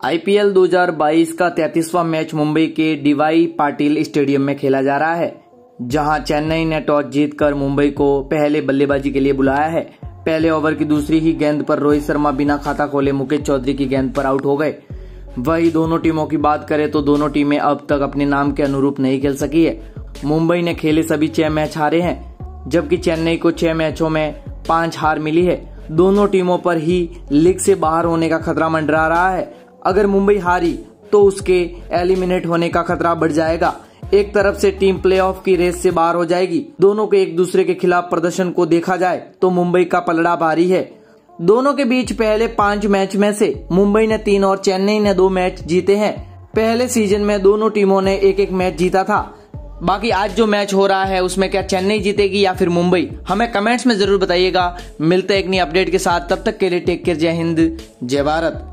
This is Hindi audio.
आईपीएल 2022 का तैतीसवां मैच मुंबई के डीवाई पाटिल स्टेडियम में खेला जा रहा है, जहाँ चेन्नई ने टॉस जीतकर मुंबई को पहले बल्लेबाजी के लिए बुलाया है। पहले ओवर की दूसरी ही गेंद पर रोहित शर्मा बिना खाता खोले मुकेश चौधरी की गेंद पर आउट हो गए। वही दोनों टीमों की बात करें तो दोनों टीमें अब तक अपने नाम के अनुरूप नहीं खेल सकी है। मुंबई ने खेले सभी छह मैच हारे हैं, जबकि चेन्नई को छह मैचों में पाँच हार मिली है। दोनों टीमों पर ही लीग से बाहर होने का खतरा मंडरा रहा है। अगर मुंबई हारी तो उसके एलिमिनेट होने का खतरा बढ़ जाएगा। एक तरफ़ से टीम प्लेऑफ की रेस से बाहर हो जाएगी। दोनों के एक दूसरे के खिलाफ प्रदर्शन को देखा जाए तो मुंबई का पलड़ा भारी है। दोनों के बीच पहले पाँच मैच में से मुंबई ने तीन और चेन्नई ने दो मैच जीते हैं। पहले सीज़न में दोनों टीमों ने एक एक मैच जीता था। बाकी आज जो मैच हो रहा है, उसमें क्या चेन्नई जीतेगी या फिर मुंबई? हमें कमेंट्स में ज़रूर बताइएगा। मिलते एक नई अपडेट के साथ। तब तक के लिए टेक केयर, जय हिंद, जय भारत।